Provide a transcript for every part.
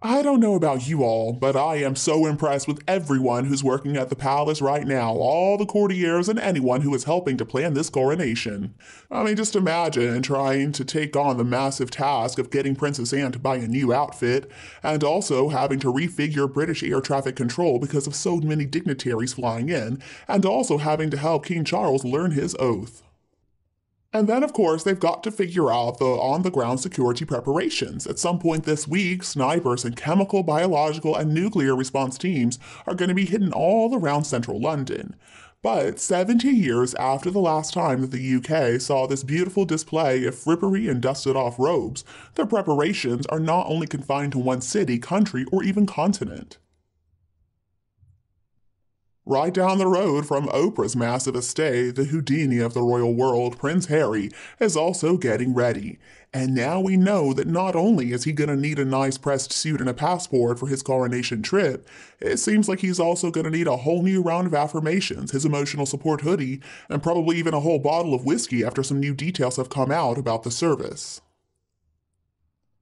I don't know about you all, but I am so impressed with everyone who's working at the palace right now, all the courtiers and anyone who is helping to plan this coronation. I mean, just imagine trying to take on the massive task of getting Princess Anne to buy a new outfit, and also having to refigure British air traffic control because of so many dignitaries flying in, and also having to help King Charles learn his oath. And then, of course, they've got to figure out the on the ground security preparations. At some point this week, snipers and chemical, biological, and nuclear response teams are going to be hidden all around central London. But 70 years after the last time that the UK saw this beautiful display of frippery and dusted off robes, their preparations are not only confined to one city, country, or even continent. Right down the road from Oprah's massive estate, the Houdini of the royal world, Prince Harry, is also getting ready. And now we know that not only is he going to need a nice pressed suit and a passport for his coronation trip, it seems like he's also going to need a whole new round of affirmations, his emotional support hoodie, and probably even a whole bottle of whiskey after some new details have come out about the service.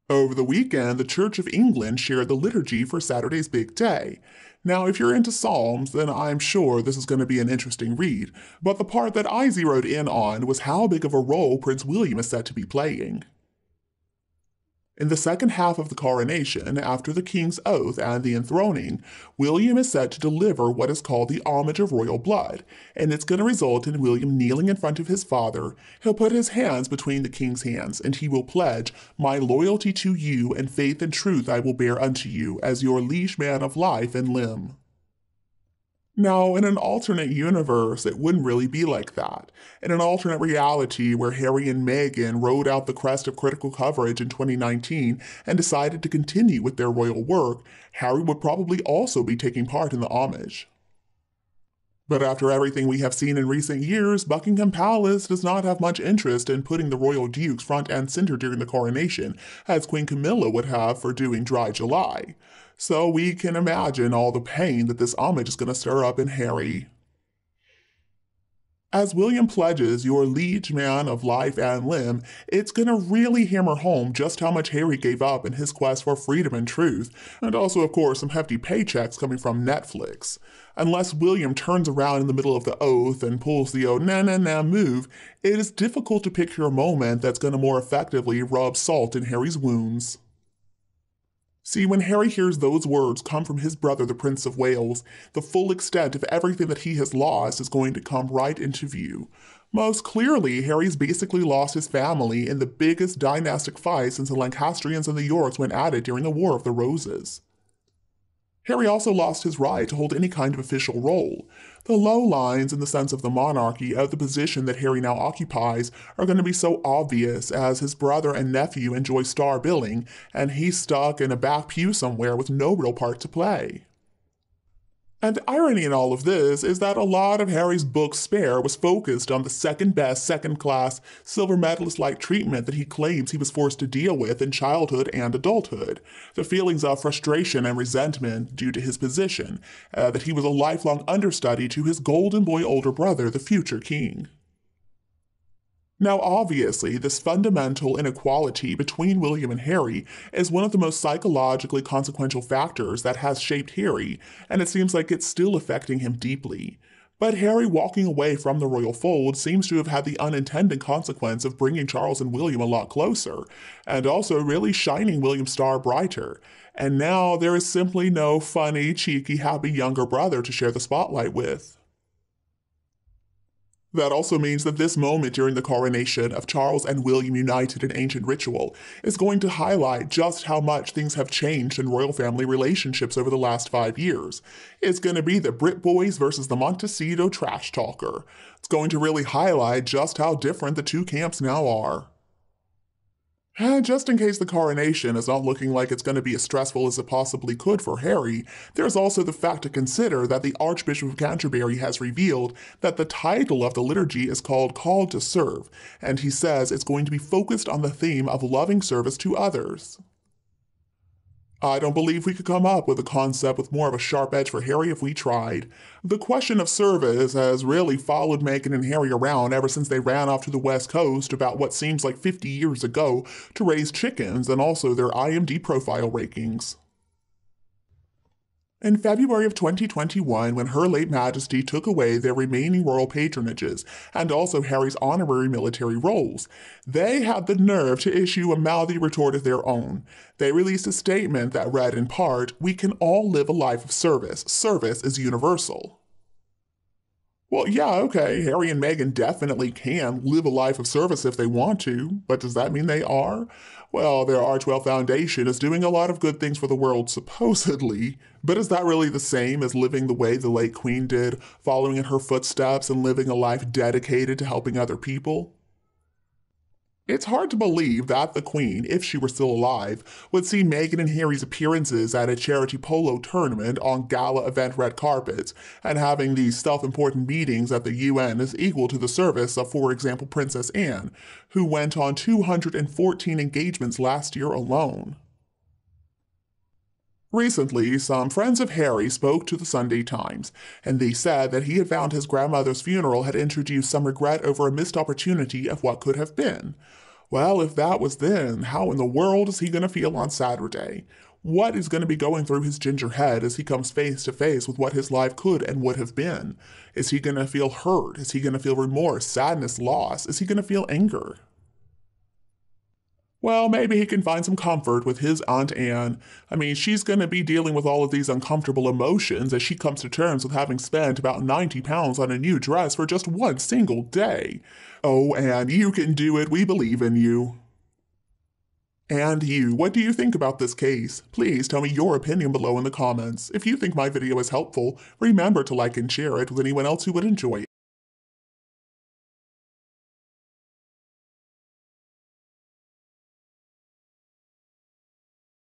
Over the weekend, the Church of England shared the liturgy for Saturday's big day. Now, if you're into Psalms, then I'm sure this is going to be an interesting read, but the part that I zeroed in on was how big of a role Prince William is said to be playing. In the second half of the coronation, after the king's oath and the enthroning, William is set to deliver what is called the homage of royal blood, and it's going to result in William kneeling in front of his father. He'll put his hands between the king's hands, and he will pledge, My loyalty to you and faith and truth I will bear unto you, as your liege man of life and limb. Now, in an alternate universe, it wouldn't really be like that. In an alternate reality where Harry and Meghan rode out the crest of critical coverage in 2019 and decided to continue with their royal work, Harry would probably also be taking part in the homage. But after everything we have seen in recent years, Buckingham Palace does not have much interest in putting the royal dukes front and center during the coronation, as Queen Camilla would have for doing Dry July. So we can imagine all the pain that this homage is going to stir up in Harry. As William pledges your liege man of life and limb, it's going to really hammer home just how much Harry gave up in his quest for freedom and truth, and also, of course, some hefty paychecks coming from Netflix. Unless William turns around in the middle of the oath and pulls the oh na na na move, it is difficult to picture a moment that's going to more effectively rub salt in Harry's wounds. See, when Harry hears those words come from his brother, the Prince of Wales, the full extent of everything that he has lost is going to come right into view. Most clearly, Harry's basically lost his family in the biggest dynastic fight since the Lancastrians and the Yorks went at it during the War of the Roses. Harry also lost his right to hold any kind of official role. The low lines in the sense of the monarchy of the position that Harry now occupies are going to be so obvious as his brother and nephew enjoy star billing, and he's stuck in a back pew somewhere with no real part to play. And irony in all of this is that a lot of Harry's book Spare was focused on the second best, second class, silver medalist like treatment that he claims he was forced to deal with in childhood and adulthood. The feelings of frustration and resentment due to his position, uh, that he was a lifelong understudy to his golden boy older brother, the future king. Now, obviously, this fundamental inequality between William and Harry is one of the most psychologically consequential factors that has shaped Harry, and it seems like it's still affecting him deeply. But Harry walking away from the royal fold seems to have had the unintended consequence of bringing Charles and William a lot closer, and also really shining William's star brighter. And now there is simply no funny, cheeky, happy younger brother to share the spotlight with. That also means that this moment during the coronation of Charles and William united in ancient ritual is going to highlight just how much things have changed in royal family relationships over the last five years. It's going to be the Brit Boys versus the Montecito trash talker. It's going to really highlight just how different the two camps now are. And just in case the coronation is not looking like it's going to be as stressful as it possibly could for Harry, there's also the fact to consider that the Archbishop of Canterbury has revealed that the title of the liturgy is called Called to Serve, and he says it's going to be focused on the theme of loving service to others. I don't believe we could come up with a concept with more of a sharp edge for Harry if we tried. The question of service has really followed Meghan and Harry around ever since they ran off to the West Coast about what seems like 50 years ago to raise chickens and also their IMD profile rankings. In February of 2021, when Her Late Majesty took away their remaining royal patronages and also Harry's honorary military roles, they had the nerve to issue a mouthy retort of their own. They released a statement that read in part, We can all live a life of service. Service is universal. Well, yeah, okay, Harry and Meghan definitely can live a life of service if they want to, but does that mean they are? Well, their Archewell Foundation is doing a lot of good things for the world, supposedly, but is that really the same as living the way the late Queen did, following in her footsteps and living a life dedicated to helping other people? It's hard to believe that the Queen, if she were still alive, would see Meghan and Harry's appearances at a charity polo tournament on gala event red carpets, and having these self important meetings at the UN is equal to the service of, for example, Princess Anne, who went on 214 engagements last year alone. Recently, some friends of Harry spoke to the Sunday Times, and they said that he had found his grandmother's funeral had introduced some regret over a missed opportunity of what could have been. Well, if that was then, how in the world is he going to feel on Saturday? What is going to be going through his ginger head as he comes face to face with what his life could and would have been? Is he going to feel hurt? Is he going to feel remorse, sadness, loss? Is he going to feel anger? Well, maybe he can find some comfort with his Aunt Anne. I mean, she's going to be dealing with all of these uncomfortable emotions as she comes to terms with having spent about 90 pounds on a new dress for just one single day. Oh, Anne, you can do it. We believe in you. And you, what do you think about this case? Please tell me your opinion below in the comments. If you think my video is helpful, remember to like and share it with anyone else who would enjoy it.